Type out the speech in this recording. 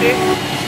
して。